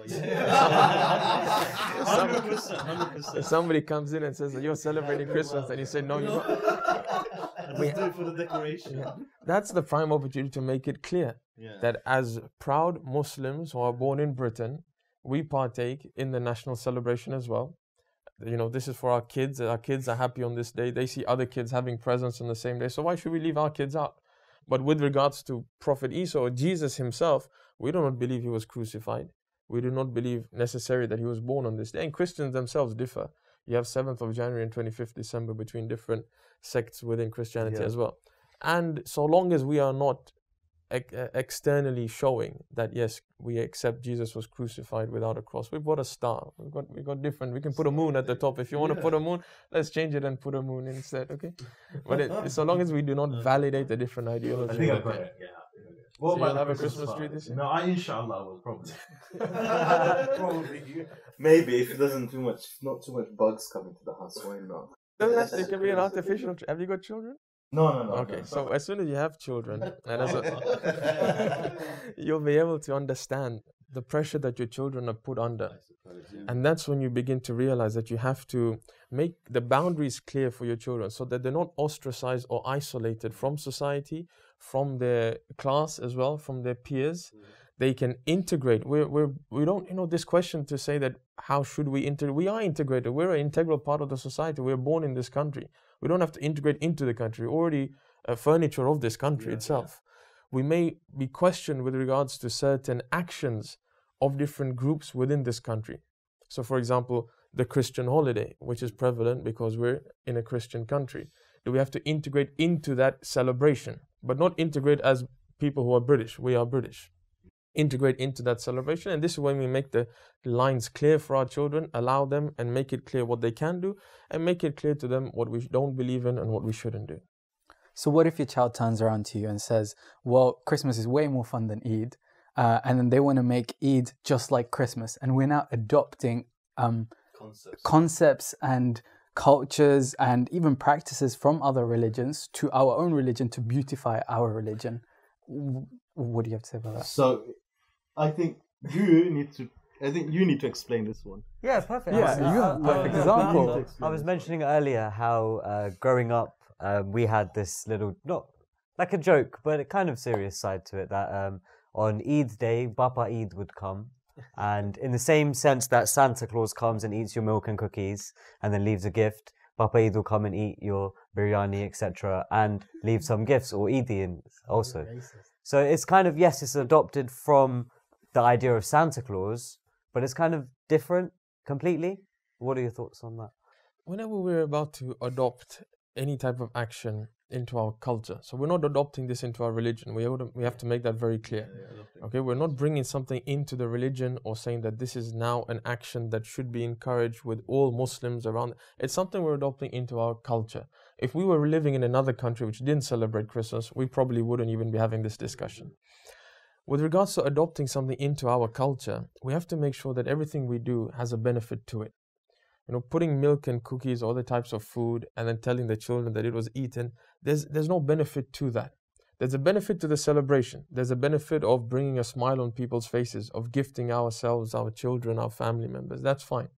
If somebody comes in and says you're celebrating Christmas, and you say no, you're not. We do it for the decoration. Yeah. That's the prime opportunity to make it clear yeah. that as proud Muslims who are born in Britain, we partake in the national celebration as well. You know, this is for our kids. Our kids are happy on this day. They see other kids having presents on the same day. So why should we leave our kids out? But with regards to Prophet Isa or Jesus himself, we do not believe he was crucified. We do not believe necessary that he was born on this day. And Christians themselves differ. You have 7th of January and 25th December between different sects within Christianity yeah. as well. And so long as we are not ex- uh, externally showing that yes, we accept Jesus was crucified without a cross, we've got a star. We've got we got different. We can put a moon at the top. If you want to put a moon, let's change it and put a moon instead. Okay, but it, so long as we do not validate the different ideology. I think I got it. Yeah. What so about have a Christmas tree this year? No, I inshallah will probably. probably. you. Maybe if it doesn't too much, not too much bugs coming to the house. Why not? it can be an artificial. Have you got children? No, no, no. Okay, no, so no. as soon as you have children, and as a, you'll be able to understand the pressure that your children are put under, suppose, yeah. and that's when you begin to realize that you have to make the boundaries clear for your children, so that they're not ostracized or isolated from society, from their class as well, from their peers. Mm they can integrate. We're, we're, we don't, you know, this question to say that how should we integrate? We are integrated. We're an integral part of the society. We're born in this country. We don't have to integrate into the country. Already a furniture of this country yeah, itself. Yeah. We may be questioned with regards to certain actions of different groups within this country. So, for example, the Christian holiday, which is prevalent because we're in a Christian country. Do we have to integrate into that celebration, but not integrate as people who are British? We are British integrate into that celebration. And this is when we make the lines clear for our children, allow them and make it clear what they can do, and make it clear to them what we don't believe in and what we shouldn't do. So, what if your child turns around to you and says, Well, Christmas is way more fun than Eid, uh, and then they want to make Eid just like Christmas, and we're now adopting um, concepts. concepts and cultures and even practices from other religions to our own religion to beautify our religion. What do you have to say about that? So, I think you need to. I think you need to explain this one. Yeah, perfect. Yeah, you have a perfect example. I was mentioning earlier how uh, growing up, um, we had this little not like a joke, but a kind of serious side to it. That um, on Eid day, Papa Eid would come, And in the same sense that Santa Claus comes and eats your milk and cookies and then leaves a gift, Papa Eid will come and eat your biryani, etc., and leave some gifts or Eidian also. So it's kind of yes, it's adopted from the idea of Santa Claus, but it's kind of different completely. What are your thoughts on that? Whenever we're about to adopt any type of action into our culture, so we're not adopting this into our religion. We have to, we have to make that very clear. Okay, we're not bringing something into the religion or saying that this is now an action that should be encouraged with all Muslims around. It's something we're adopting into our culture. If we were living in another country which didn't celebrate Christmas, we probably wouldn't even be having this discussion. With regards to adopting something into our culture, we have to make sure that everything we do has a benefit to it. You know, putting milk and cookies, other types of food, and then telling the children that it was eaten, there's, there's no benefit to that. There's a benefit to the celebration. There's a benefit of bringing a smile on people's faces, of gifting ourselves, our children, our family members. That's fine.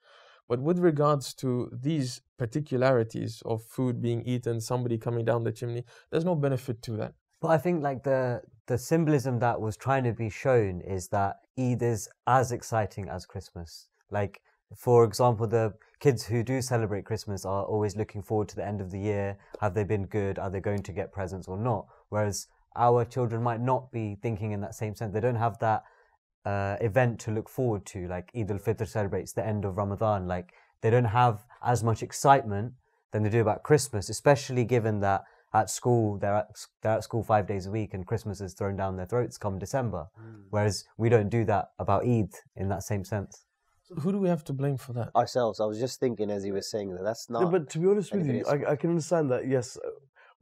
But with regards to these particularities of food being eaten, somebody coming down the chimney, there's no benefit to that. But I think like the the symbolism that was trying to be shown is that Eid is as exciting as Christmas. Like for example, the kids who do celebrate Christmas are always looking forward to the end of the year. Have they been good? Are they going to get presents or not? Whereas our children might not be thinking in that same sense. They don't have that uh, event to look forward to. Like Eid al Fitr celebrates the end of Ramadan. Like they don't have as much excitement than they do about Christmas, especially given that at school they're at, they're at school five days a week and Christmas is thrown down their throats come December. Whereas we don't do that about Eid in that same sense. So who do we have to blame for that? Ourselves. I was just thinking as you were saying that that's not. Yeah, but to be honest with you, I, I can understand that. Yes, uh,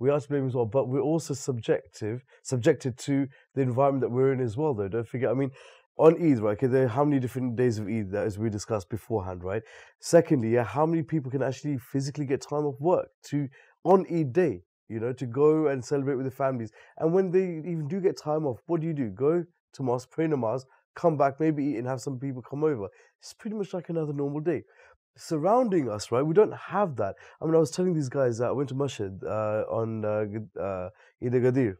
we are to blame as well, but we're also subjective, subjected to the environment that we're in as well. Though, don't forget. I mean, on Eid, right? Okay, there are how many different days of Eid that, as we discussed beforehand, right? Secondly, yeah, how many people can actually physically get time off work to on Eid day? You know, to go and celebrate with the families. And when they even do get time off, what do you do? Go to mosque, pray namaz, come back, maybe eat and have some people come over. It's pretty much like another normal day. Surrounding us, right? We don't have that. I mean, I was telling these guys that I went to Mashhad uh, on uh, uh, Eid al-Ghadir,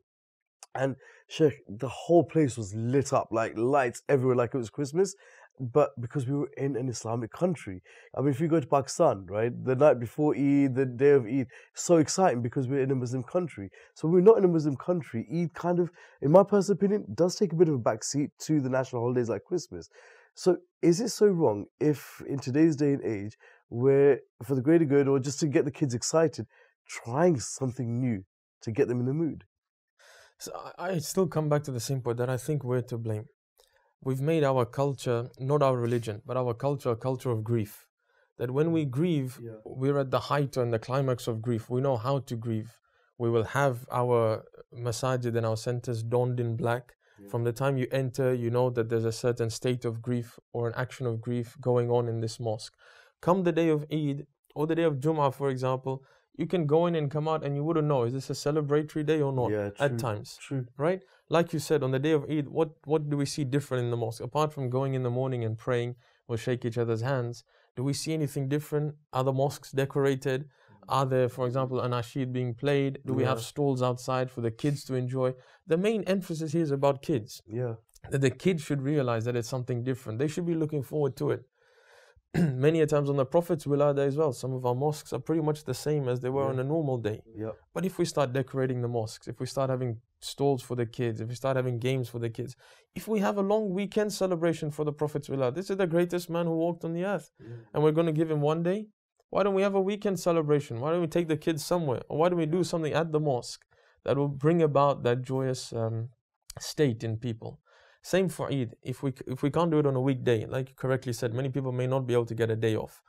and Sheikh, the whole place was lit up, like lights everywhere, like it was Christmas. But because we were in an Islamic country, I mean, if you go to Pakistan, right, the night before Eid, the day of Eid, so exciting because we're in a Muslim country. So we're not in a Muslim country. Eid kind of, in my personal opinion, does take a bit of a backseat to the national holidays like Christmas. So is it so wrong if in today's day and age, where for the greater good or just to get the kids excited, trying something new to get them in the mood? So I, I still come back to the same point that I think we're to blame. We've made our culture, not our religion, but our culture a culture of grief. That when we grieve, we're at the height and the climax of grief. We know how to grieve. We will have our masajid and our centers donned in black. From the time you enter, you know that there's a certain state of grief or an action of grief going on in this mosque. Come the day of Eid or the day of Jum'ah, for example, you can go in and come out and you wouldn't know is this a celebratory day or not Yeah, at times true. right like you said on the day of eid what what do we see different in the mosque? Apart from going in the morning and praying we'll shake each other's hands do we see anything different? Are the mosques decorated? Mm-hmm. Are there for example a nasheed being played? Do we have stalls outside for the kids to enjoy? The main emphasis here is about kids. Yeah. that the kids should realize that it's something different. They should be looking forward to it. Many a times on the Prophet's Wilada as well, some of our mosques are pretty much the same as they were on a normal day. Yeah. But if we start decorating the mosques, if we start having stalls for the kids, if we start having games for the kids, if we have a long weekend celebration for the Prophet's Wilada, this is the greatest man who walked on the earth, and we're going to give him one day. Why don't we have a weekend celebration? Why don't we take the kids somewhere? Or why don't we do something at the mosque that will bring about that joyous um, state in people? Same for Eid. If we if we can't do it on a weekday, like you correctly said, many people may not be able to get a day off.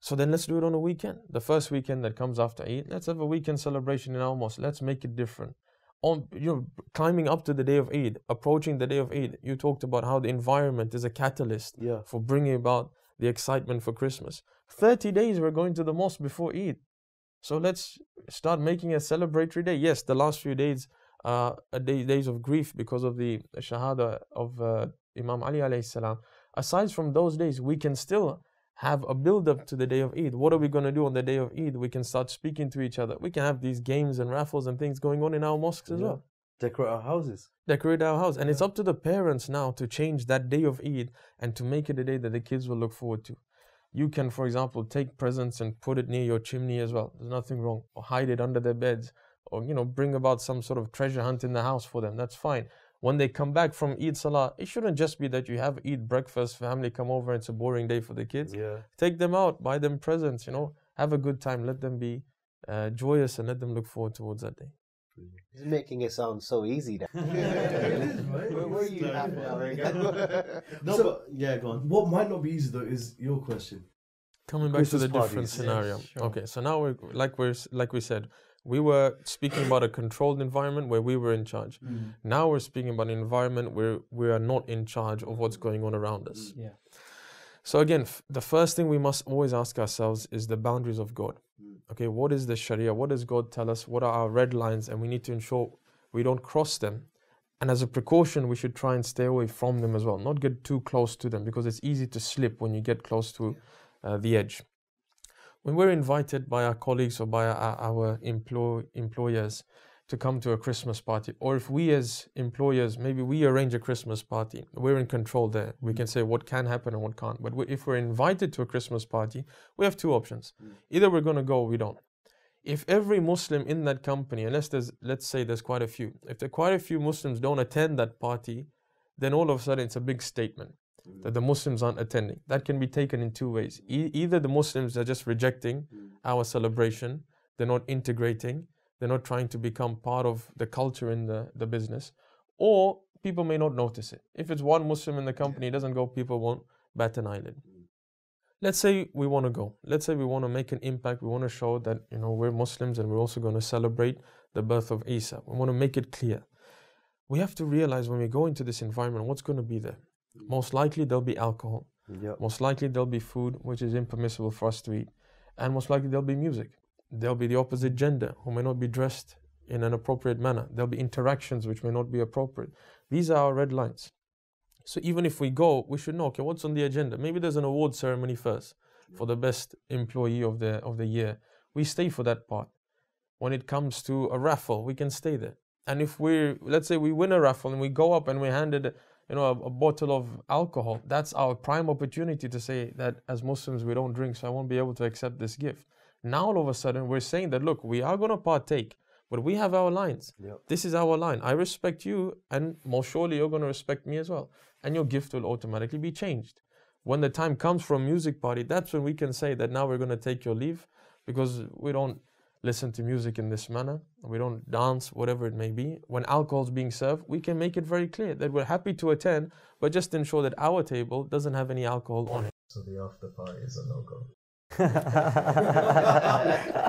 So then let's do it on a weekend. The first weekend that comes after Eid, let's have a weekend celebration in our mosque. Let's make it different. On you know, climbing up to the day of Eid, approaching the day of Eid, you talked about how the environment is a catalyst Yeah. for bringing about the excitement for Christmas. 30 days we're going to the mosque before Eid. So let's start making a celebratory day. Yes, the last few days day, days of grief because of the shahada of uh, Imam Ali alayhi salam. Aside from those days, we can still have a build up to the day of Eid. What are we going to do on the day of Eid? We can start speaking to each other. We can have these games and raffles and things going on in our mosques as Yeah. well. decorate our houses. decorate our house. And it's up to the parents now to change that day of Eid and to make it a day that the kids will look forward to. You can, for example, take presents and put it near your chimney as well. There's nothing wrong. Or hide it under their beds. Or, you know, bring about some sort of treasure hunt in the house for them. That's fine. When they come back from Eid Salah, it shouldn't just be that you have Eid breakfast, family come over, it's a boring day for the kids. Yeah. Take them out, buy them presents, you know, have a good time, let them be uh, joyous and let them look forward towards that day. He's making it sound so easy. Now. Where were you half an? No, So- but yeah, go on. What might not be easy though is your question. Coming back to Christmas the different parties. scenario. sure. Okay, so now we're like we're like we said, we were speaking about a controlled environment where we were in charge. Mm. Now we're speaking about an environment where we are not in charge of what's going on around us. Mm, yeah. So again, f- the first thing we must always ask ourselves is the boundaries of God. Mm. Okay, what is the Sharia? What does God tell us? What are our red lines? And we need to ensure we don't cross them. And as a precaution, we should try and stay away from them as well, not get too close to them because it's easy to slip when you get close to uh, the edge. When we're invited by our colleagues or by our, our employ, employers to come to a Christmas party, or if we as employers, maybe we arrange a Christmas party, we're in control there. We can say what can happen and what can't. But we- if we're invited to a Christmas party, we have two options. Hmm. Either we're going to go or we don't. If every Muslim in that company, unless there's, let's say there's quite a few, if there are quite a few Muslims don't attend that party, then all of a sudden it's a big statement that the Muslims aren't attending. That can be taken in two ways. E- either the Muslims are just rejecting mm. our celebration, they're not integrating, they're not trying to become part of the culture in the, the business, or people may not notice it. If it's one Muslim in the company, it doesn't go, people won't bat an eyelid. Mm. Let's say we want to go. Let's say we want to make an impact. We want to show that you know we're Muslims and we're also going to celebrate the birth of Isa. We want to make it clear. We have to realize when we go into this environment what's going to be there. Most likely there'll be alcohol. Yep. Most likely there'll be food which is impermissible for us to eat. And most likely there'll be music. There'll be the opposite gender who may not be dressed in an appropriate manner. There'll be interactions which may not be appropriate. These are our red lines. So even if we go, we should know, okay, what's on the agenda? Maybe there's an award ceremony first for the best employee of the of the year. We stay for that part. When it comes to a raffle, we can stay there. And if we let's say we win a raffle and we go up and we handed you know a, a bottle of alcohol, that's our prime opportunity to say that as Muslims we don't drink, so I won't be able to accept this gift. Now all of a sudden we're saying that look, we are gonna partake, but we have our lines. Yep. This is our line. I respect you, and most surely you're gonna respect me as well. And your gift will automatically be changed. When the time comes for a music party, that's when we can say that now we're gonna take your leave because we don't listen to music in this manner, we don't dance, whatever it may be. When alcohol's being served, we can make it very clear that we're happy to attend, but just ensure that our table doesn't have any alcohol on it. So the after party is a no go. You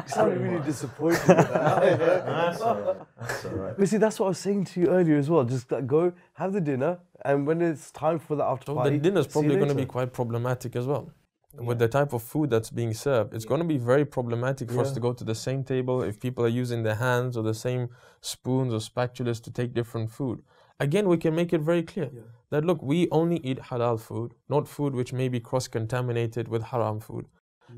sounded really disappointed with that. That's alright. That's alright. But see, that's what I was saying to you earlier as well. Just like, go have the dinner, and when it's time for the after So party, the dinner's see probably going to be quite problematic as well. With the type of food that's being served, it's going to be very problematic for us to go to the same table if people are using their hands or the same spoons or spatulas to take different food. Again, we can make it very clear that look, we only eat halal food, not food which may be cross contaminated with haram food.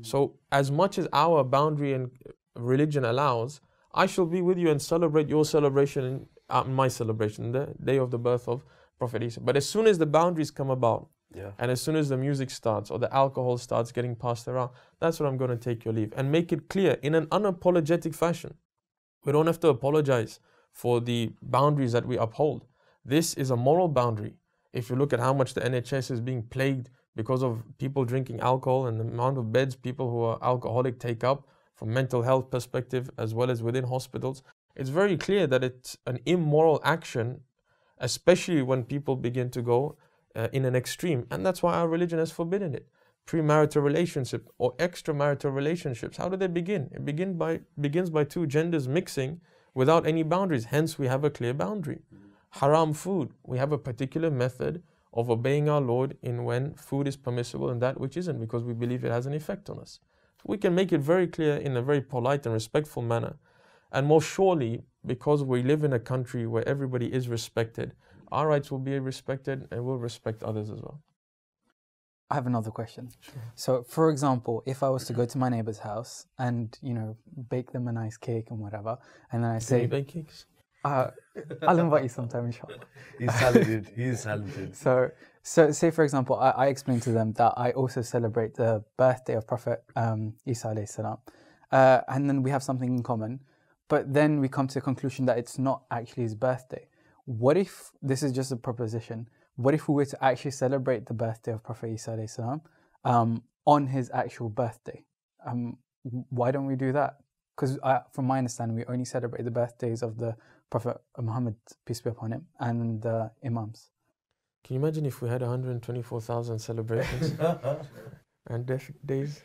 So, as much as our boundary and religion allows, I shall be with you and celebrate your celebration, and uh, my celebration, the day of the birth of Prophet Isa. But as soon as the boundaries come about, Yeah. and as soon as the music starts or the alcohol starts getting passed around, that's when I'm going to take your leave and make it clear in an unapologetic fashion. We don't have to apologize for the boundaries that we uphold. This is a moral boundary. If you look at how much the NHS is being plagued because of people drinking alcohol and the amount of beds people who are alcoholic take up from mental health perspective as well as within hospitals, it's very clear that it's an immoral action, especially when people begin to go uh, in an extreme. And that's why our religion has forbidden it. Premarital relationship or extramarital relationships, how do they begin? It begin by, begins by two genders mixing without any boundaries. Hence, we have a clear boundary. Haram food, we have a particular method of obeying our Lord in when food is permissible and that which isn't because we believe it has an effect on us. We can make it very clear in a very polite and respectful manner. And more surely, because we live in a country where everybody is respected, our rights will be respected and we'll respect others as well. I have another question. Sure. So, for example, if I was to go to my neighbor's house and, you know, bake them a nice cake and whatever, and then I say, you bake cakes? Uh, I'll invite you sometime, inshallah. He's talented. He's talented. So, so say for example, I, I explained to them that I also celebrate the birthday of Prophet um, Isa alayhi salam, uh, and then we have something in common. But then we come to the conclusion that it's not actually his birthday. What if this is just a proposition? What if we were to actually celebrate the birthday of Prophet Isa alayhi salam um, on his actual birthday? Um, why don't we do that? Because from my understanding, we only celebrate the birthdays of the Prophet Muhammad, peace be upon him, and the Imams. Can you imagine if we had 124,000 celebrations and death days?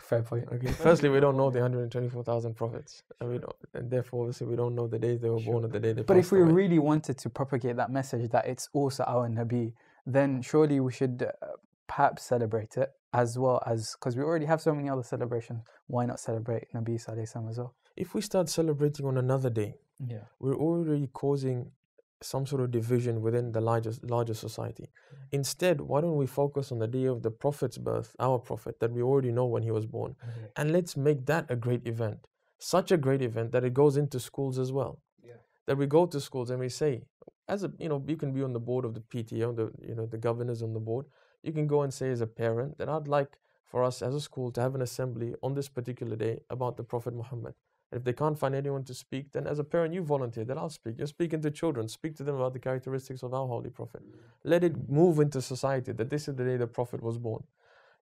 Fair point. Okay. Firstly, we don't know the 124,000 prophets, and we don't, and therefore, obviously, we don't know the days they were born or the day they. But if we away. really wanted to propagate that message that it's also our Nabi, then surely we should uh, perhaps celebrate it as well as because we already have so many other celebrations. Why not celebrate Nabi Sallallahu as well? If we start celebrating on another day, yeah, we're already causing some sort of division within the larger larger society. Mm-hmm. Instead, why don't we focus on the day of the Prophet's birth, our Prophet, that we already know when he was born, mm-hmm. and let's make that a great event, such a great event that it goes into schools as well. Yeah. That we go to schools and we say, as a you know, you can be on the board of the PTO, the you know the governors on the board. You can go and say as a parent that I'd like for us as a school to have an assembly on this particular day about the Prophet Muhammad and if they can't find anyone to speak, then as a parent, you volunteer that I'll speak. You're speaking to children, speak to them about the characteristics of our Holy Prophet. Let it move into society that this is the day the Prophet was born.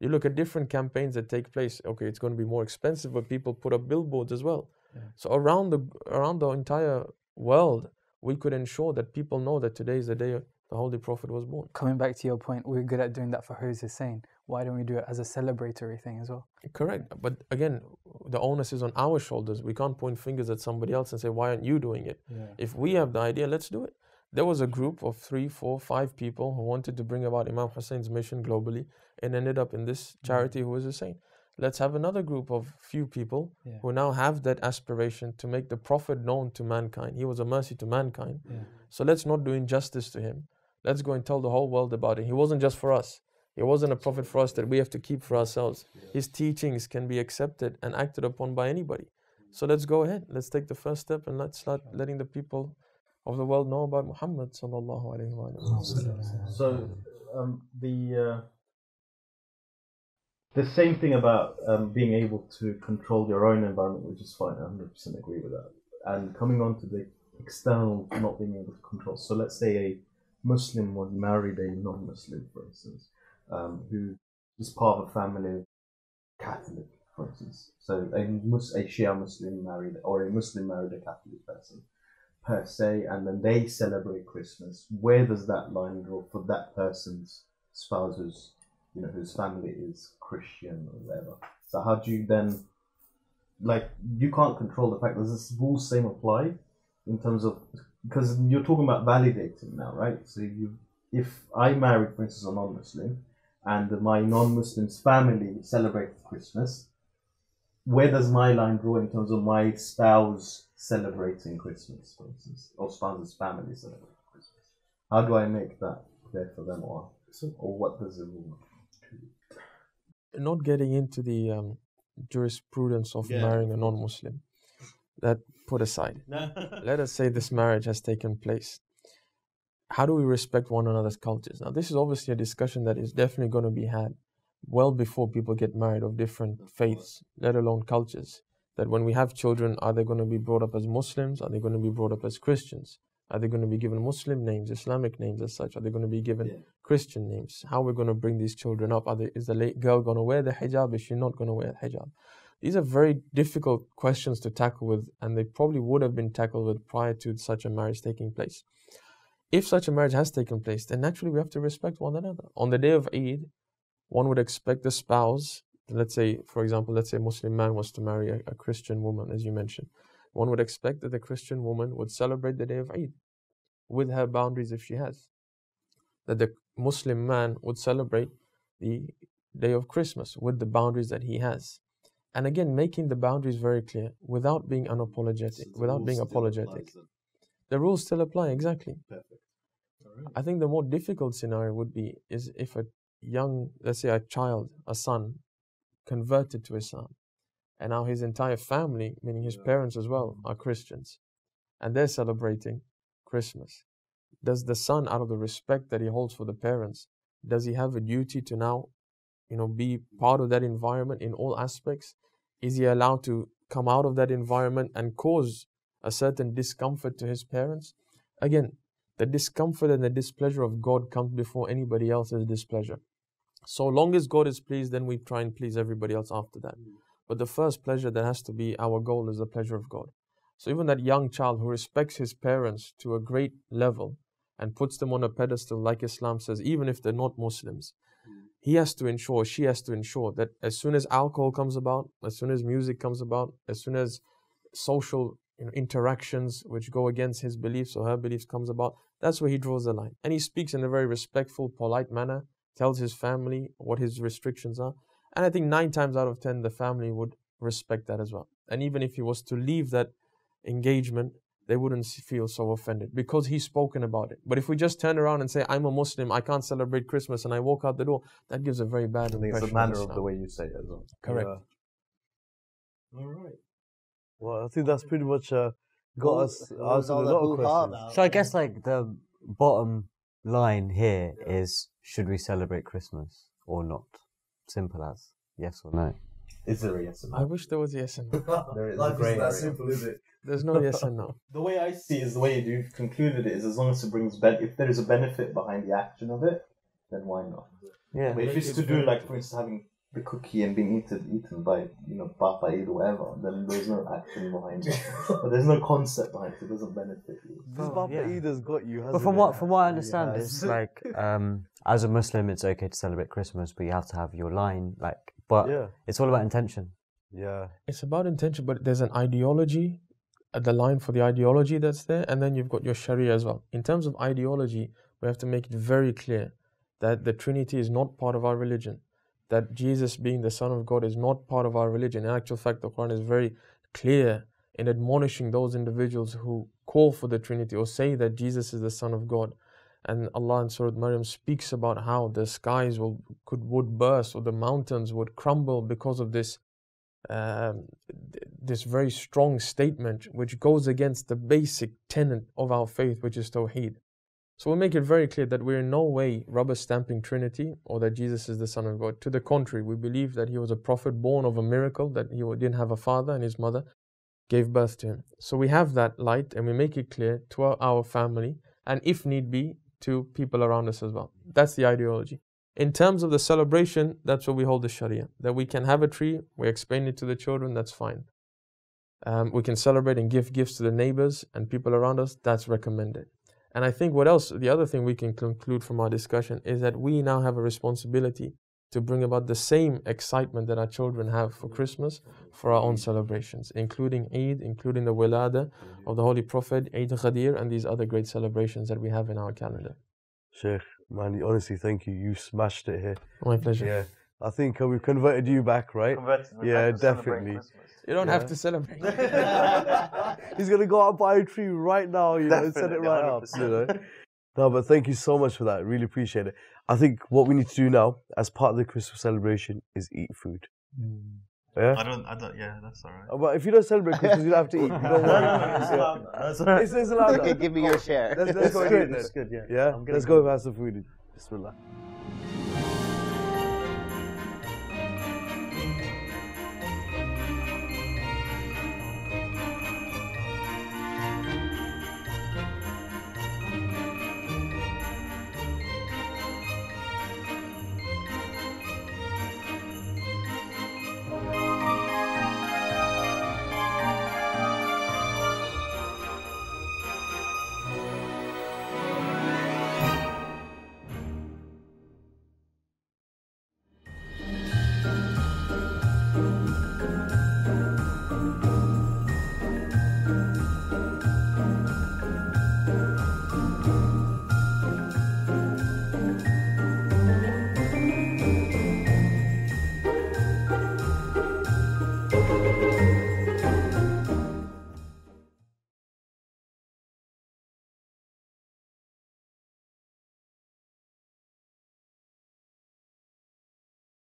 You look at different campaigns that take place. Okay, it's going to be more expensive, but people put up billboards as well. Yeah. So around the around the entire world, we could ensure that people know that today is the day the Holy Prophet was born. Coming back to your point, we're good at doing that for Who is Hussain. Why don't we do it as a celebratory thing as well? Correct. But again, the onus is on our shoulders. We can't point fingers at somebody else and say, why aren't you doing it? Yeah. If we have the idea, let's do it. There was a group of three, four, five people who wanted to bring about Imam Hussein's mission globally and ended up in this mm. charity Who is Hussain. Let's have another group of few people yeah. who now have that aspiration to make the Prophet known to mankind. He was a mercy to mankind. Yeah. So let's not do injustice to him. Let's go and tell the whole world about it. He wasn't just for us. He wasn't a prophet for us that we have to keep for ourselves. His teachings can be accepted and acted upon by anybody. So let's go ahead. Let's take the first step and let's start letting the people of the world know about Muhammad. So um, the uh, the same thing about um, being able to control your own environment, which is fine. I 100% agree with that. And coming on to the external not being able to control. So let's say a Muslim would marry a non-Muslim, for instance um, who is part of a family Catholic, for instance. So a, Mus- a Shia Muslim married, or a Muslim married a Catholic person, per se, and then they celebrate Christmas. Where does that line draw for that person's spouse who's, you know, whose family is Christian or whatever? So how do you then, like, you can't control the fact. Does this rule same apply in terms of because you're talking about validating now, right? So you, if I married, for instance, a non-Muslim, and my non-Muslims family celebrate Christmas, where does my line draw in terms of my spouse celebrating Christmas, for instance, or spouse's family celebrating Christmas? How do I make that clear for them, or or what does the rule? Not getting into the um, jurisprudence of Yeah. marrying a non-Muslim, that put aside. Let us say this marriage has taken place how do we respect one another's cultures? Now, this is obviously a discussion that is definitely going to be had well before people get married of different faiths, let alone cultures. That when we have children, are they going to be brought up as Muslims? Are they going to be brought up as Christians? Are they going to be given Muslim names, Islamic names as such? Are they going to be given Yeah. Christian names? How are we going to bring these children up? Are they, is the late girl going to wear the hijab? Is she not going to wear the hijab? These are very difficult questions to tackle with, and they probably would have been tackled with prior to such a marriage taking place if such a marriage has taken place, then naturally we have to respect one another. On the day of Eid, one would expect the spouse, let's say, for example, let's say a Muslim man was to marry a, a Christian woman, as you mentioned. One would expect that the Christian woman would celebrate the day of Eid with her boundaries if she has. That the Muslim man would celebrate the day of Christmas with the boundaries that he has. And again, making the boundaries very clear without being unapologetic, without being apologetic. The rules still apply, exactly. Perfect. I think the more difficult scenario would be is if a young, let's say a child, a son, converted to Islam, and now his entire family, meaning his Yeah. parents as well, mm-hmm. are Christians. and they're celebrating Christmas. Does the son, out of the respect that he holds for the parents, does he have a duty to now, you know, be part of that environment in all aspects? Is he allowed to come out of that environment and cause a certain discomfort to his parents? Again, the discomfort and the displeasure of God comes before anybody else's displeasure. So long as God is pleased, then we try and please everybody else after that. Mm. But the first pleasure that has to be our goal is the pleasure of God. So even that young child who respects his parents to a great level and puts them on a pedestal, like Islam says, even if they're not Muslims, mm. he has to ensure, she has to ensure that as soon as alcohol comes about, as soon as music comes about, as soon as social you know, interactions which go against his beliefs or her beliefs comes about, that's where he draws the line. And he speaks in a very respectful, polite manner, tells his family what his restrictions are. And I think nine times out of ten, the family would respect that as well. And even if he was to leave that engagement, they wouldn't feel so offended because he's spoken about it. But if we just turn around and say, I'm a Muslim, I can't celebrate Christmas, and I walk out the door, that gives a very bad impression. it's the manner of the way you say it as well. Correct. All right. Well, I think that's pretty much uh, got What us was- what was answered a lot of questions. So I guess like the bottom line here is: should we celebrate Christmas or not? Simple as yes or no. Is there a yes and no? I wish there was a yes and no. There is a Life isn't that simple, is it? There's no yes and no. The way I see it is the way you've concluded it is as long as it brings ben- if there is a benefit behind the action of it, then why not? Yeah. But if it's to do like for instance having the cookie and being eaten eaten by you know Papa Eid or whatever, then there's no action behind it. but there's no concept behind it. It doesn't benefit you. This Oh, Papa yeah. Eid has got you, But hasn't from it? what from what I understand Yes. is like um, as a Muslim, it's okay to celebrate Christmas, but you have to have your line. Like, but Yeah. it's all about intention. Yeah. It's about intention, but there's an ideology, uh, the line for the ideology that's there, and then you've got your Sharia as well. In terms of ideology, we have to make it very clear that the Trinity is not part of our religion, that Jesus being the Son of God is not part of our religion. In actual fact, the Quran is very clear in admonishing those individuals who call for the Trinity or say that Jesus is the Son of God. And Allah in Surah Maryam speaks about how the skies will could would burst or the mountains would crumble because of this um, this very strong statement which goes against the basic tenet of our faith, which is Tawheed. So we make it very clear that we're in no way rubber stamping Trinity or that Jesus is the Son of God. To the contrary, we believe that he was a prophet born of a miracle, that he didn't have a father and his mother gave birth to him. So we have that light and we make it clear to our, family and if need be to people around us as well. That's the ideology. In terms of the celebration, that's what we hold the Sharia. That we can have a tree, we explain it to the children, that's fine. Um, we can celebrate and give gifts to the neighbors and people around us, that's recommended. And I think what else, the other thing we can conclude from our discussion is that we now have a responsibility to bring about the same excitement that our children have for Christmas for our own celebrations, including Eid, including the Wilada of the Holy Prophet, Eid Ghadir, and these other great celebrations that we have in our calendar. Sheikh, man, honestly, thank you. You smashed it here. My pleasure. Yeah. I think uh, we've converted you back, right? yeah, definitely. You don't Yeah. have to celebrate. He's gonna go out and buy a tree right now, you know, and set it Definitely, right up. You know. No, but thank you so much for that. Really appreciate it. I think what we need to do now, as part of the Christmas celebration, is eat food. Yeah. I don't, I don't, yeah, that's alright. Uh, But if you don't celebrate Christmas, you don't have to eat. You don't worry. Yeah. That's alright. It's, it's allowed. Okay, give me your share. Let's, let's go That's eat good, then. that's good, yeah. Yeah. Let's go. go have some food. Bismillah.